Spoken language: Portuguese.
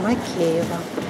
Como é que é, Eva?